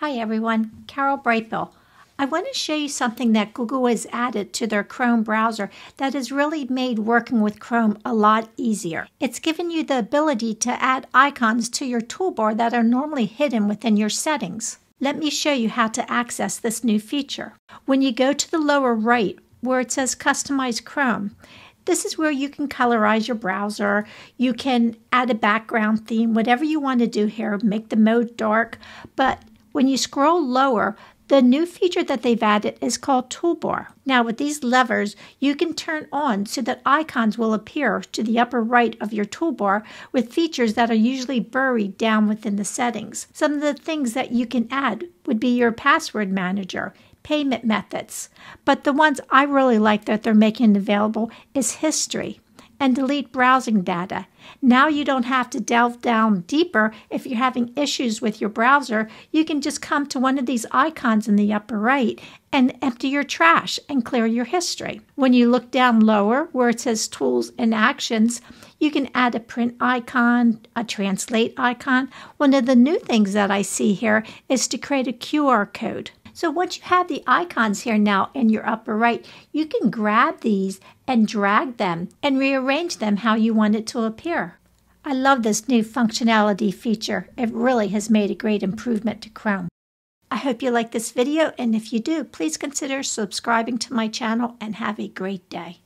Hi everyone, Carol Brightbill. I want to show you something that Google has added to their Chrome browser that has really made working with Chrome a lot easier. It's given you the ability to add icons to your toolbar that are normally hidden within your settings. Let me show you how to access this new feature. When you go to the lower right where it says Customize Chrome, this is where you can colorize your browser. You can add a background theme, whatever you want to do here, make the mode dark. But when you scroll lower, the new feature that they've added is called Toolbar. Now, with these levers, you can turn on so that icons will appear to the upper right of your toolbar with features that are usually buried down within the settings. Some of the things that you can add would be your password manager, payment methods, but the ones I really like that they're making available is history and delete browsing data. Now you don't have to delve down deeper if you're having issues with your browser. You can just come to one of these icons in the upper right and empty your trash and clear your history. When you look down lower where it says Tools and Actions, you can add a print icon, a translate icon. One of the new things that I see here is to create a QR code. So once you have the icons here now in your upper right, you can grab these and drag them and rearrange them how you want it to appear. I love this new functionality feature. It really has made a great improvement to Chrome. I hope you like this video, and if you do, please consider subscribing to my channel and have a great day.